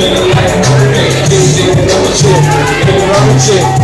Million, I'm a chick, I'm a chick